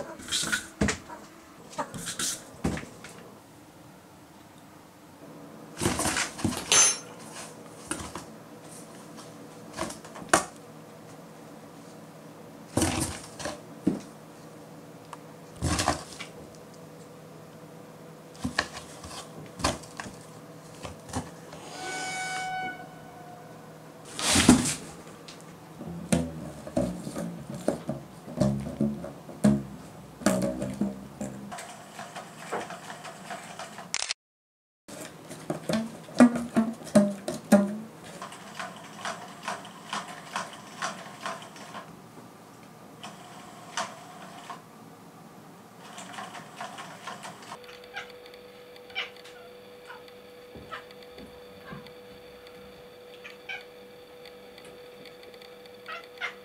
Oops. あっ。